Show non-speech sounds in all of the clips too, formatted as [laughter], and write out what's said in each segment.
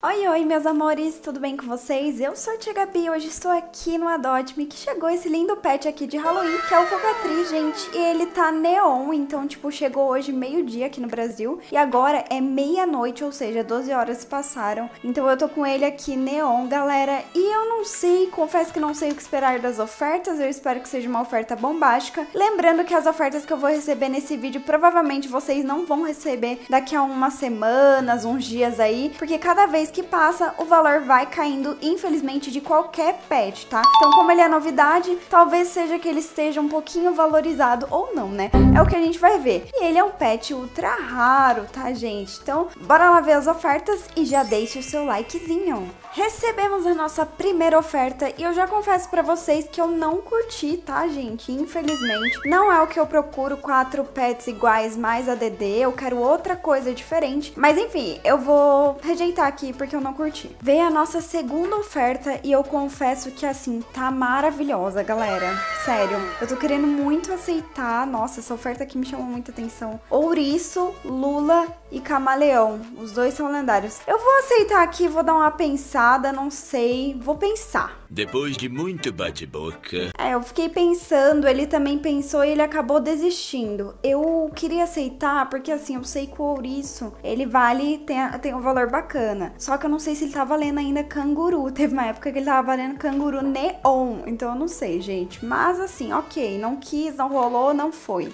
Oi, oi, meus amores, tudo bem com vocês? Eu sou a Tia Gabi e hoje estou aqui no Adote Me, que chegou esse lindo pet aqui de Halloween, que é o Cocatriz, gente, e ele tá neon, então, tipo, chegou hoje meio-dia aqui no Brasil, e agora é meia-noite, ou seja, 12 horas passaram, então eu tô com ele aqui neon, galera, e eu não sei, confesso que não sei o que esperar das ofertas, eu espero que seja uma oferta bombástica, lembrando que as ofertas que eu vou receber nesse vídeo, provavelmente vocês não vão receber daqui a umas semanas, uns dias aí, porque cada vez vez que passa, o valor vai caindo, infelizmente, de qualquer pet, tá? Então, como ele é novidade, talvez seja que ele esteja um pouquinho valorizado ou não, né? É o que a gente vai ver. E ele é um pet ultra raro, tá, gente? Então, bora lá ver as ofertas e já deixe o seu likezinho. Recebemos a nossa primeira oferta e eu já confesso para vocês que eu não curti, tá, gente? Infelizmente. Não é o que eu procuro, quatro pets iguais mais ADD, eu quero outra coisa diferente. Mas enfim, eu vou rejeitar aqui porque eu não curti. Veio a nossa segunda oferta e eu confesso que, assim, tá maravilhosa, galera. Sério, eu tô querendo muito aceitar. Nossa, essa oferta aqui me chamou muita atenção. Ouriço, Lula e Camaleão. Os dois são lendários. Eu vou aceitar aqui, vou dar uma pensada não sei, vou pensar. Depois de muito bate-boca. É, eu fiquei pensando, ele também pensou e ele acabou desistindo. Eu queria aceitar, porque assim, eu sei que o ouriço, ele vale, tem, tem um valor bacana. Só que eu não sei se ele tá valendo ainda canguru. [laughs] Teve uma época que ele tava valendo canguru neon. Então eu não sei, gente. Mas assim, ok, não quis, não rolou, não foi.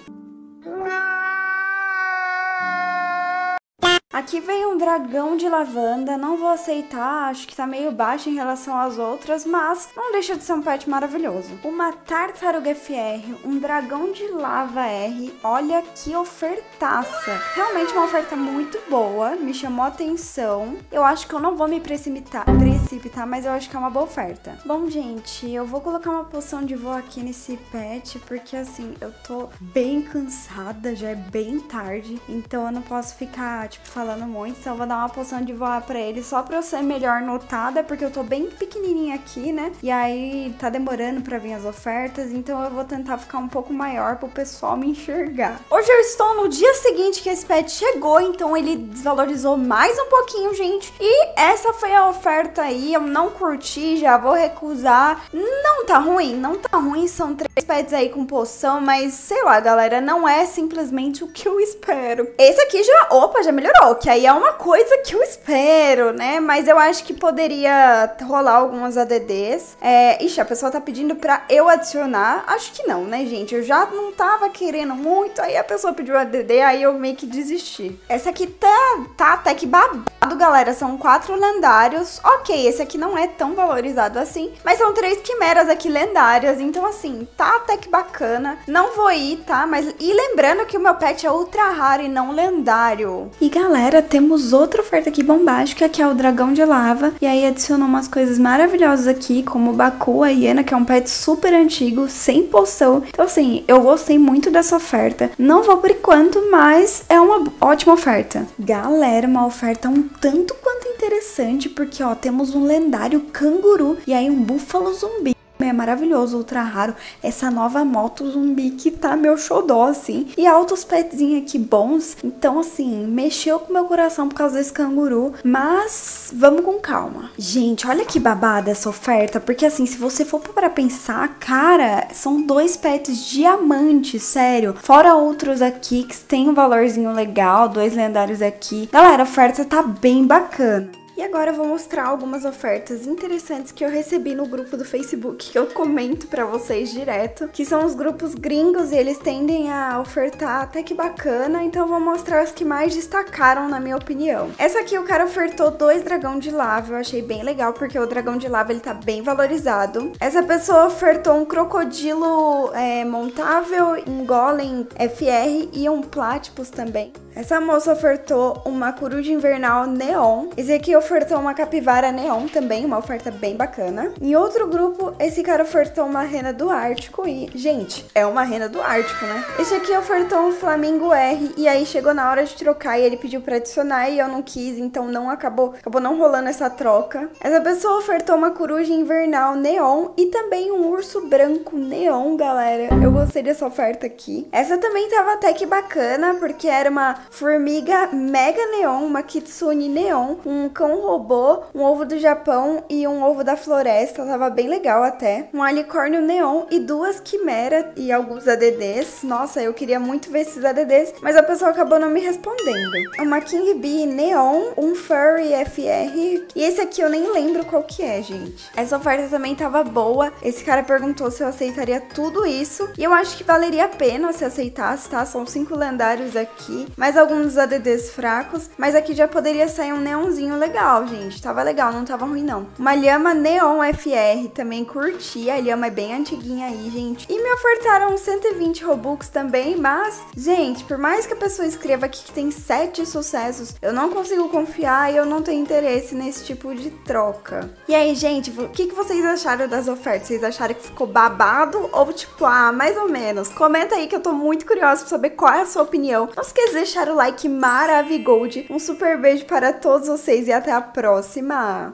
Aqui vem um dragão de lavanda, não vou aceitar, acho que tá meio baixo em relação às outras, mas não deixa de ser um pet maravilhoso. Uma tartaruga FR, um dragão de lava R, olha que ofertaça. Realmente uma oferta muito boa, me chamou a atenção. Eu acho que eu não vou me precipitar, precipitar, mas eu acho que é uma boa oferta. Bom, gente, eu vou colocar uma poção de voo aqui nesse pet, porque assim, eu tô bem cansada, já é bem tarde, então eu não posso ficar, tipo, falando muito, então eu vou dar uma poção de voar pra ele só pra eu ser melhor notada, porque eu tô bem pequenininha aqui, né? E aí tá demorando pra vir as ofertas, então eu vou tentar ficar um pouco maior pro pessoal me enxergar. Hoje eu estou no dia seguinte que esse pet chegou, então ele desvalorizou mais um pouquinho, gente. E essa foi a oferta aí, eu não curti, já vou recusar. Não tá ruim, não tá ruim, são três pets aí com poção, mas sei lá, galera, não é simplesmente o que eu espero. Esse aqui já, opa, já melhorou que aí é uma coisa que eu espero, né? Mas eu acho que poderia rolar algumas ADDs. É, ixi, a pessoa tá pedindo pra eu adicionar. Acho que não, né, gente? Eu já não tava querendo muito, aí a pessoa pediu ADD, aí eu meio que desisti. Essa aqui tá, tá até que babado, galera. São quatro lendários. Ok, esse aqui não é tão valorizado assim, mas são três quimeras aqui lendárias. Então, assim, tá até que bacana. Não vou ir, tá? Mas, e lembrando que o meu pet é ultra raro e não lendário. E, galera, temos outra oferta aqui bombástica, que é o dragão de lava. E aí adicionou umas coisas maravilhosas aqui, como o Baku, a hiena, que é um pet super antigo, sem poção. Então assim, eu gostei muito dessa oferta. Não vou por enquanto, mas é uma ótima oferta. Galera, uma oferta um tanto quanto interessante, porque ó, temos um lendário canguru e aí um búfalo zumbi é maravilhoso, ultra raro. Essa nova moto zumbi que tá meu xodó, assim. E altos petzinhos aqui bons. Então, assim, mexeu com meu coração por causa desse canguru. Mas vamos com calma. Gente, olha que babada essa oferta. Porque, assim, se você for para pensar, cara, são dois pets diamantes, sério. Fora outros aqui que tem um valorzinho legal. Dois lendários aqui. Galera, a oferta tá bem bacana. E agora eu vou mostrar algumas ofertas interessantes que eu recebi no grupo do Facebook, que eu comento para vocês direto, que são os grupos gringos e eles tendem a ofertar até que bacana, então eu vou mostrar as que mais destacaram na minha opinião. Essa aqui o cara ofertou dois dragão de lava, eu achei bem legal porque o dragão de lava ele tá bem valorizado. Essa pessoa ofertou um crocodilo é, montável, um golem FR e um platypus também. Essa moça ofertou uma coruja invernal neon. Esse aqui ofertou uma capivara neon também, uma oferta bem bacana. Em outro grupo, esse cara ofertou uma rena do Ártico e, gente, é uma rena do Ártico, né? Esse aqui ofertou um Flamingo R e aí chegou na hora de trocar e ele pediu para adicionar e eu não quis, então não acabou, acabou não rolando essa troca. Essa pessoa ofertou uma coruja invernal neon e também um urso branco neon, galera. Eu gostei dessa oferta aqui. Essa também tava até que bacana, porque era uma formiga mega neon, uma kitsune neon, um cão robô, um ovo do Japão e um ovo da floresta, tava bem legal até. Um alicórnio neon e duas quimera e alguns ADDs. Nossa, eu queria muito ver esses ADDs, mas a pessoa acabou não me respondendo. Uma King Bee neon, um Furry FR e esse aqui eu nem lembro qual que é, gente. Essa oferta também tava boa. Esse cara perguntou se eu aceitaria tudo isso e eu acho que valeria a pena se aceitasse, tá? São cinco lendários aqui, mais alguns ADDs fracos, mas aqui já poderia sair um neonzinho legal, gente. Tava legal, não tava ruim não. Uma lhama neon FR, também curti. A lhama é bem antiguinha aí, gente. E me ofertaram 120 Robux também, mas, gente, por mais que a pessoa escreva aqui que tem 7 sucessos, eu não consigo confiar e eu não tenho interesse nesse tipo de troca. E aí, gente, o que, que vocês acharam das ofertas? Vocês acharam que ficou babado ou tipo, ah, mais ou menos? Comenta aí que eu tô muito curiosa pra saber qual é a sua opinião. Não esqueça de deixar o like maravigold. Um super beijo para todos vocês e até a próxima!